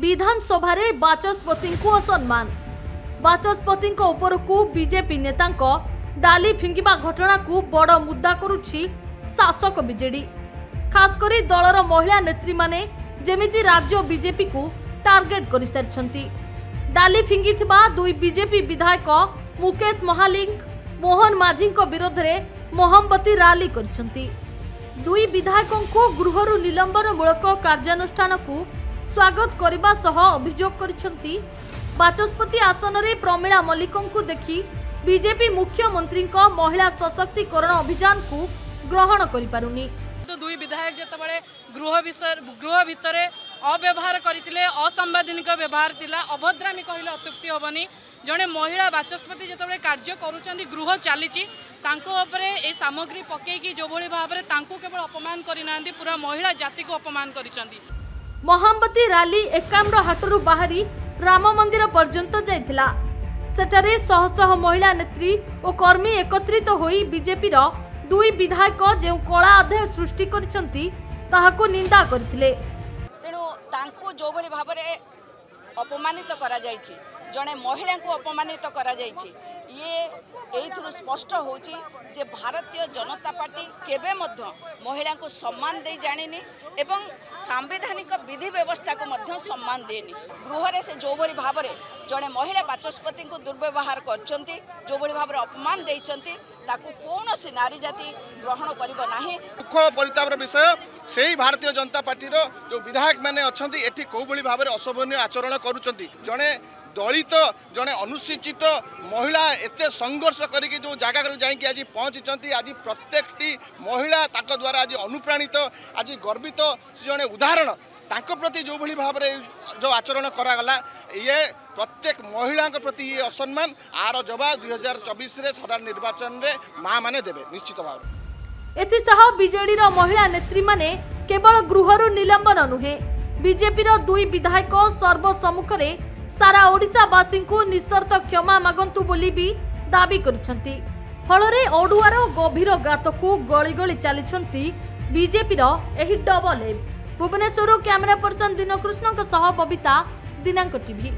ବିଧାନସଭାରେ ବାଚସ୍ପତିଙ୍କୁ ଅସମ୍ମାନ। ବାଚସ୍ପତିଙ୍କ ଉପରକୁ ବିଜେପି ନେତାଙ୍କ ଡାଲି ଫିଙ୍ଗିବା ଘଟଣାକୁ ବଡ଼ ମୁଦ୍ଦା କରୁଛି ଶାସକ ବିଜେଡି। ଖାସ୍ କରି ଦଳର ମହିଳା ନେତ୍ରୀମାନେ ଯେମିତି ରାଜ୍ୟ ବିଜେପିକୁ ଟାର୍ଗେଟ କରିସାରିଛନ୍ତି। ଡାଲି ଫିଙ୍ଗିଥିବା ଦୁଇ ବିଜେପି ବିଧାୟକ ମୁକେଶ ମହାଲିଙ୍ଗ ମୋହନ ମାଝୀଙ୍କ ବିରୋଧରେ ମହମବତୀ ରାଲି କରିଛନ୍ତି। ଦୁଇ ବିଧାୟକଙ୍କୁ ଗୃହରୁ ନିଲମ୍ବନମୂଳକ କାର୍ଯ୍ୟାନୁଷ୍ଠାନକୁ ସ୍ୱାଗତ କରିବା ସହ ଅଭିଯୋଗ କରିଛନ୍ତି। ବାଚସ୍ପତି ଆସନରେ ପ୍ରମିଳା ମଲ୍ଲିକଙ୍କୁ ଦେଖି ବିଜେପି ମୁଖ୍ୟମନ୍ତ୍ରୀଙ୍କ ମହିଳା ସଶକ୍ତିକରଣ ଅଭିଯାନକୁ ଗ୍ରହଣ କରିପାରୁନି। କିନ୍ତୁ ଦୁଇ ବିଧାୟକ ଯେତେବେଳେ ଗୃହ ବିଷୟ ଗୃହ ଭିତରେ ଅବ୍ୟବହାର କରିଥିଲେ ଅସାମ୍ବାଦିକ ବ୍ୟବହାର ଥିଲା ଅଭଦ୍ରାମୀ କହିଲେ ଅତ୍ୟୁକ୍ତି ହେବନି। ଜଣେ ମହିଳା ବାଚସ୍ପତି ଯେତେବେଳେ କାର୍ଯ୍ୟ କରୁଛନ୍ତି ଗୃହ ଚାଲିଛି ତାଙ୍କ ଉପରେ এই ସାମଗ୍ରୀ ପକେଇକି ଯେଉଁଭଳି ଭାବରେ ତାଙ୍କୁ କେବଳ ଅପମାନ କରିନାହାନ୍ତି ପୁରା ମହିଳା ଜାତିକୁ ଅପମାନ କରିଛନ୍ତି। ମହାମ୍ବତୀ ରାଲି ଏକାମ୍ର ହାଟରୁ ବାହାରି ରାମ ମନ୍ଦିର ପର୍ଯ୍ୟନ୍ତ ଯାଇଥିଲା। ସେଠାରେ ଶହ ଶହ ମହିଳା ନେତ୍ରୀ ଓ କର୍ମୀ ଏକତ୍ରିତ ହୋଇ ବିଜେପିର ଦୁଇ ବିଧାୟକ ଯେଉଁ କଳା ଅଧ୍ୟାୟ ସୃଷ୍ଟି କରିଛନ୍ତି ତାହାକୁ ନିନ୍ଦା କରିଥିଲେ। ତେଣୁ ତାଙ୍କୁ ଯେଉଁଭଳି ଭାବରେ ଅପମାନିତ କରାଯାଇଛି ଜଣେ ମହିଳାଙ୍କୁ ଅପମାନିତ କରାଯାଇଛି ଇଏ ଏଇଥିରୁ ସ୍ପଷ୍ଟ ହେଉଛି ଯେ ଭାରତୀୟ ଜନତା ପାର୍ଟି କେବେ ମଧ୍ୟ ମହିଳାଙ୍କୁ ସମ୍ମାନ ଦେଇ ଜାଣିନି ଏବଂ ସାମ୍ବିଧାନିକ ବିଧି ବ୍ୟବସ୍ଥାକୁ ମଧ୍ୟ ସମ୍ମାନ ଦେଇନି ଗୃହରେ ସେ ଯେଉଁଭଳି ଭାବରେ ଜଣେ ମହିଳା ବାଚସ୍ପତିଙ୍କୁ ଦୁର୍ବ୍ୟବହାର କରିଛନ୍ତି ଯେଉଁଭଳି ଭାବରେ ଅପମାନ ଦେଇଛନ୍ତି ତାକୁ କୌଣସି ନାରୀ ଜାତି ଗ୍ରହଣ କରିବ ନାହିଁ দুঃখ পরিতাপর বিষয়, সেই ভারতীয় জনতা পার্টির যে বিধায়ক মানে অনেক এটি কেউভাবে ভাবে অশোভনীয় আচরণ করছেন জনে দলিত জনে অনুসূচিত মহিলা এতে সংঘর্ষ করিকি যে জায়গার যাই আজ পৌঁছিচ্ছেন আজ প্রত্যেকটি মহিলা তাঁক দ্বারা আজ অনুপ্রাণিত আজ গর্বিত সে জনে উদাহরণ তাঁক প্রতি যেভাবে ভাবে যে আচরণ করা গলা ইয়ে প্রত্যেক মহিলা প্রতি ইয়ে অসম্মান আর জবাব দুই হাজার চবিশে সাধারণ নির্বাচনের মা মানে দেবে নিশ্চিত ভাবে ଏଥିସହ ବିଜେଡିର ମହିଳା ନେତ୍ରୀମାନେ କେବଳ ଗୃହରୁ ନିଲମ୍ବନ ନୁହେଁ ବିଜେପିର ଦୁଇ ବିଧାୟକ ସର୍ବସମ୍ମୁଖରେ ସାରା ଓଡ଼ିଶାବାସୀଙ୍କୁ ନିଃସର୍ତ୍ତ କ୍ଷମା ମାଗନ୍ତୁ ବୋଲି ବି ଦାବି କରିଛନ୍ତି। ଫଳରେ ଅଡୁଆର ଗଭୀର ଗାତକୁ ଗଳି ଗଳି ଚାଲିଛନ୍ତି ବିଜେପିର ଏହି ଡବଲ ଏମ୍ ଭୁବନେଶ୍ୱରରୁ କ୍ୟାମେରା ପର୍ସନ ଦିନକୃଷ୍ଣଙ୍କ ସହ ବବିତା ଦିନାଙ୍କ ଟିଭି